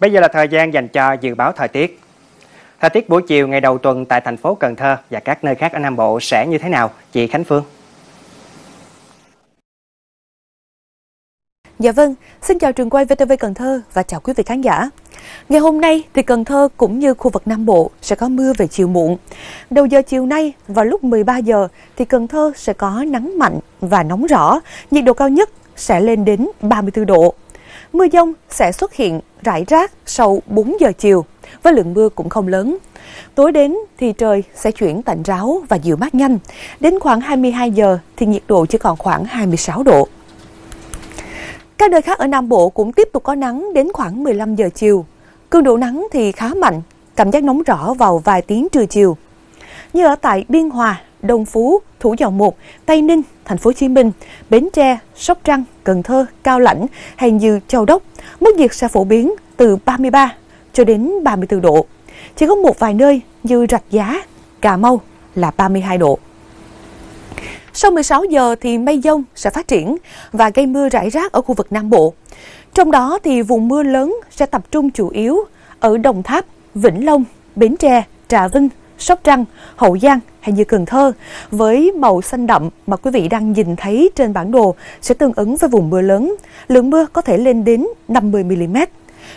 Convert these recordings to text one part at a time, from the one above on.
Bây giờ là thời gian dành cho dự báo thời tiết. Thời tiết buổi chiều ngày đầu tuần tại thành phố Cần Thơ và các nơi khác ở Nam Bộ sẽ như thế nào? Chị Khánh Phương. Dạ vâng, xin chào trường quay VTV Cần Thơ và chào quý vị khán giả. Ngày hôm nay thì Cần Thơ cũng như khu vực Nam Bộ sẽ có mưa về chiều muộn. Đầu giờ chiều nay vào lúc 13 giờ thì Cần Thơ sẽ có nắng mạnh và nóng rõ, nhiệt độ cao nhất sẽ lên đến 34 độ. Mưa dông sẽ xuất hiện rải rác sau 4 giờ chiều, với lượng mưa cũng không lớn. Tối đến thì trời sẽ chuyển tạnh ráo và dịu mát nhanh. Đến khoảng 22 giờ thì nhiệt độ chỉ còn khoảng 26 độ. Các nơi khác ở Nam Bộ cũng tiếp tục có nắng đến khoảng 15 giờ chiều. Cường độ nắng thì khá mạnh, cảm giác nóng rõ vào vài tiếng trưa chiều. Như ở tại Biên Hòa, Đồng Phú, Thủ Dầu Một, Tây Ninh, Thành phố Hồ Chí Minh, Bến Tre, Sóc Trăng, Cần Thơ, Cao Lãnh hay như Châu Đốc, mức nhiệt sẽ phổ biến từ 33 cho đến 34 độ. Chỉ có một vài nơi như Rạch Giá, Cà Mau là 32 độ. Sau 16 giờ thì mây dông sẽ phát triển và gây mưa rải rác ở khu vực Nam Bộ. Trong đó thì vùng mưa lớn sẽ tập trung chủ yếu ở Đồng Tháp, Vĩnh Long, Bến Tre, Trà Vinh, Sóc Trăng, Hậu Giang hay như Cần Thơ với màu xanh đậm mà quý vị đang nhìn thấy trên bản đồ sẽ tương ứng với vùng mưa lớn. Lượng mưa có thể lên đến 50 mm.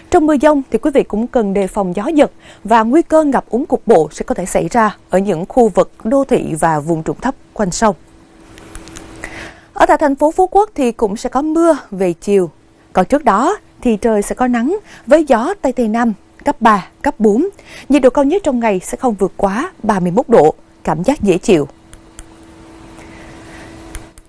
Trong mưa dông thì quý vị cũng cần đề phòng gió giật và nguy cơ ngập úng cục bộ sẽ có thể xảy ra ở những khu vực đô thị và vùng trũng thấp quanh sông. Ở tại thành phố Phú Quốc thì cũng sẽ có mưa về chiều. Còn trước đó thì trời sẽ có nắng với gió Tây Tây Nam cấp 3, cấp 4. Nhiệt độ cao nhất trong ngày sẽ không vượt quá 31 độ, cảm giác dễ chịu.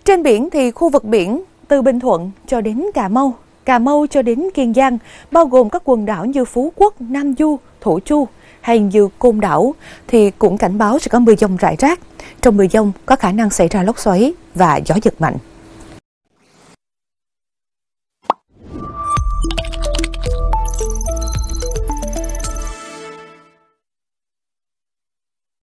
Trên biển thì khu vực biển từ Bình Thuận cho đến Cà Mau, Cà Mau cho đến Kiên Giang, bao gồm các quần đảo như Phú Quốc, Nam Du, Thổ Chu hay như Côn Đảo thì cũng cảnh báo sẽ có mưa dông rải rác. Trong mưa dông có khả năng xảy ra lốc xoáy và gió giật mạnh.